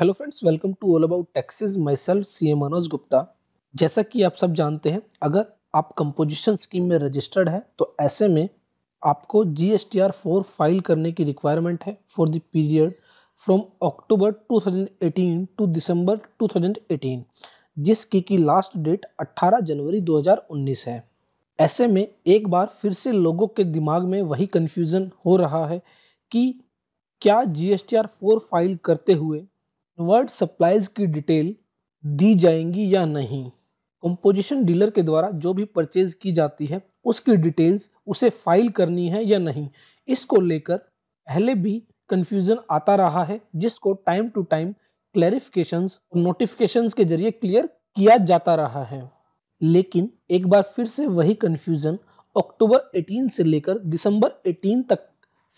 Hello friends, welcome to all about taxes myself C M Manoj Gupta. जैसा कि आप सब जानते हैं, अगर आप कंपोजिशन स्कीम में रजिस्टर्ड है तो ऐसे में आपको G S T R four file करने की रिक्वायरमेंट है for the period from October 2018 to December 2018 जिसकी की लास्ट डेट 18 जनवरी 2019 है। ऐसे में एक बार फिर से लोगों के दिमाग में वही कंफ्यूजन हो रहा है कि क्या G S T R four file करते हुए वर्ड सप्लाईज की डिटेल दी जाएँगी या नहीं? कंपोजिशन डीलर के द्वारा जो भी परचेज की जाती है, उसकी डिटेल्स उसे फ़ाइल करनी है या नहीं? इसको लेकर पहले भी कंफ्यूजन आता रहा है, जिसको टाइम टू टाइम क्लैरिफिकेशन और नोटिफिकेशन के ज़रिए क्लियर किया जाता रहा है। लेकिन एक बार फिर से वही कंफ्यूजन अक्टूबर 18 से लेकर दिसंबर 18 तक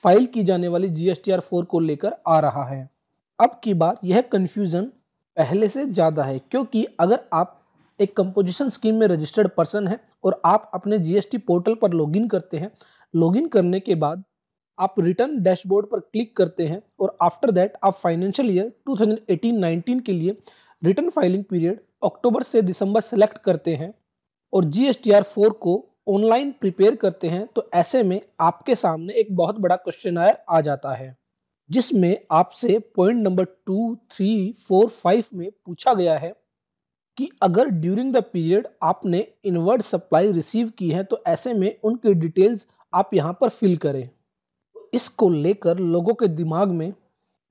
फ़ाइल की जाने वाली G S T R four को लेकर आ रहा है। अब की बात यह कंफ्यूजन पहले से ज़्यादा है, क्योंकि अगर आप एक कंपोजिशन स्कीम में रजिस्टर्ड पर्सन है और आप अपने जीएसटी पोर्टल पर लॉगिन करते हैं लॉगिन करने के बाद आप रिटर्न डैशबोर्ड पर क्लिक करते हैं और आफ्टर दैट आप फाइनेंशियल ईयर 2018-19 के लिए रिटर्न फाइलिंग पीरियड अक्टूबर से दिसंबर सेलेक्ट करते हैं और जी एस को ऑनलाइन प्रिपेयर करते हैं तो ऐसे में आपके सामने एक बहुत बड़ा क्वेश्चन आ जाता है। जिसमें आपसे point number two three four five में पूछा गया है कि अगर ड्यूरिंग द पीरियड आपने इनवर्ड सप्लाई रिसीव की है तो ऐसे में उनकी डिटेल्स आप यहाँ पर फिल करें। इसको लेकर लोगों के दिमाग में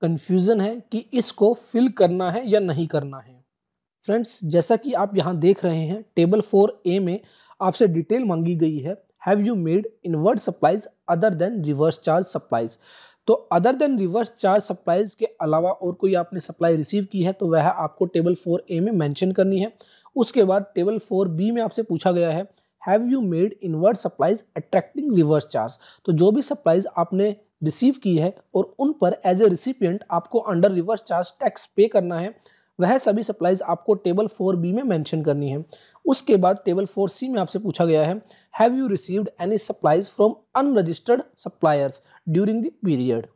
कंफ्यूजन है कि इसको फिल करना है या नहीं करना है। फ्रेंड्स जैसा कि आप यहाँ देख रहे हैं टेबल फोर ए में आपसे डिटेल मांगी गई है have you made inward supplies other than reverse charge supplies तो other than reverse charge supplies के अलावा और कोई आपने सप्लाई रिसीव की है तो वह आपको टेबल फोर ए में मैंशन करनी है। उसके बाद टेबल फोर बी में आपसे पूछा गया है have you made inward supplies attracting reverse charge तो जो भी सप्लाईज आपने रिसीव की है और उन पर एज ए रिसिपियंट आपको under reverse charge tax pay करना है वह सभी सप्लाईज आपको टेबल फोर बी में मेंशन करनी है। उसके बाद टेबल फोर सी में आपसे पूछा गया है have you received any supplies from unregistered suppliers during the period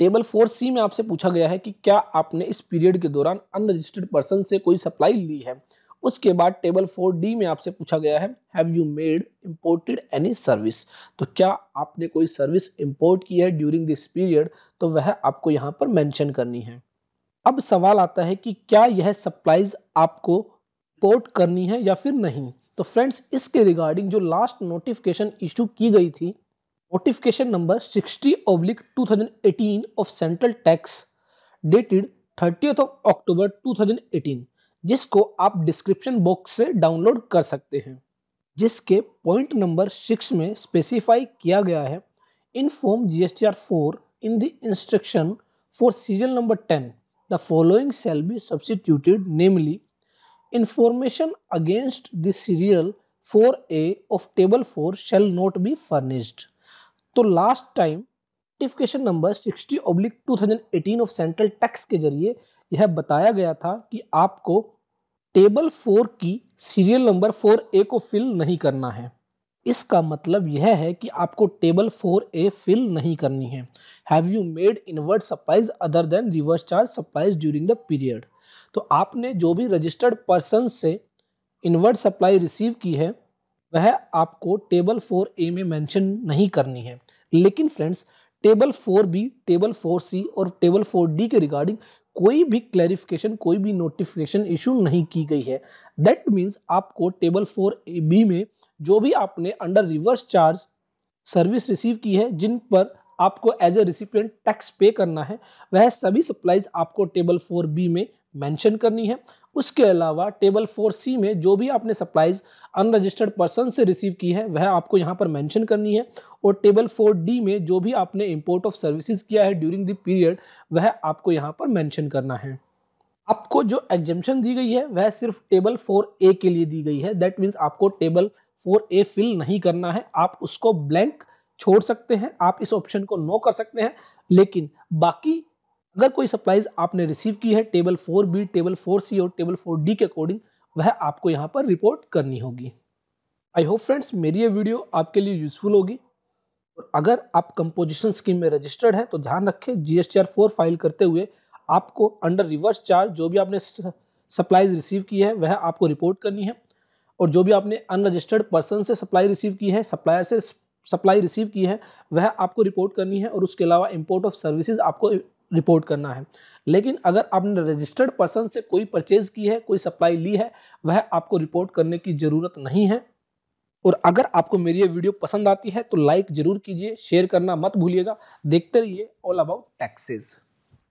table four C में आपसे पूछा गया है कि क्या आपने इस पीरियड के दौरान अनरजिस्टर्ड पर्सन से कोई सप्लाई ली है? उसके बाद टेबल फोर डी में आपसे पूछा गया है have you made imported any service तो क्या आपने कोई सर्विस इंपोर्ट की है ड्यूरिंग दिस पीरियड तो वह आपको यहाँ पर मेंशन करनी है। अब सवाल आता है कि क्या यह सप्लाईज आपको पोर्ट करनी है या फिर नहीं? तो फ्रेंड्स इसके रिगार्डिंग जो लास्ट नोटिफिकेशन इशू की गई थी notification number 60 oblique 2018 of central tax dated 30th of October 2018 जिसको आप डिस्क्रिप्शन बॉक्स से डाउनलोड कर सकते हैं। जिसके पॉइंट नंबर सिक्स में स्पेसिफाई किया गया है in inform GSTR four in the instruction for serial number the following shall be substituted namely information against the serial 4a of table 4 shall not be furnished तो last time notification number 60 oblique 2018 of central tax के ज़रिए यह बताया गया था कि आपको table 4 की सीरियल नंबर 4a को फिल नहीं करना है इसका मतलब यह है कि आपको टेबल फोर ए फिल नहीं करनी है। Have you made inward supplies other than reverse charge supplies during the period तो आपने जो भी रजिस्टर्ड पर्सन से इनवर्ट सप्लाई रिसीव की है, वह आपको टेबल फोर ए में मेंशन नहीं करनी है। लेकिन friends table four B, table four C और टेबल फोर डी के रिगार्डिंग कोई भी क्लैरिफिकेशन कोई भी नोटिफिकेशन इशू नहीं की गई है। दैट मीन्स आपको टेबल फोर ए बी में जो भी आपने under reverse charge service receive की है, जिन पर आपको as a recipient tax pay करना है, वह सभी सप्लाईज आपको टेबल फोर बी में मेंशन करनी है। उसके अलावा टेबल फोर सी में जो भी आपने सप्लाईज अनरजिस्टर्ड पर्सन से रिसीव की है, वह आपको यहाँ पर मेंशन करनी है। और टेबल फोर डी में जो भी आपने इंपोर्ट ऑफ़ सर्विसेज़ किया है ड्यूरिंग द पीरियड वह आपको यहाँ पर मेंशन करना है। आपको जो एग्जेम्पन दी गई है, वह सिर्फ़ टेबल फोर ए के लिए दी गई है। दैट मीन्स आपको टेबल फोर ए फिल नहीं करना है। आप उसको ब्लैंक छोड़ सकते हैं। आप इस ऑप्शन को नो कर सकते हैं। लेकिन बाकी अगर कोई सप्लाईज आपने रिसीव की है, table four B, table four C और टेबल फोर डी के अकॉर्डिंग, वह आपको यहाँ पर रिपोर्ट करनी होगी। आई होप फ्रेंड्स, मेरी ये वीडियो आपके लिए यूजफुल होगी। और अगर आप कंपोजिशन स्कीम में रजिस्टर्ड है तो ध्यान रखें जीएसटीआर फोर फ़ाइल करते हुए आपको अंडर रिवर्स चार्ज, जो भी आपने सप्लाईज रिसीव की है, वह आपको रिपोर्ट करनी है। और जो भी आपने अनरजिस्टर्ड पर्सन से सप्लाई रिसीव की है सप्लायर से सप्लाई रिसीव की है, वह आपको रिपोर्ट करनी है और उसके अलावा इम्पोर्ट ऑफ़ सर्विसेज़ आपको रिपोर्ट करना है। लेकिन अगर आपने रजिस्टर्ड पर्सन से कोई परचेज की है, कोई सप्लाई ली है, वह आपको रिपोर्ट करने की ज़रूरत नहीं है। और अगर आपको मेरी ये वीडियो पसंद आती है तो लाइक ज़रूर कीजिए शेयर करना मत भूलिएगा। देखते रहिए ऑल अबाउट टैक्सेस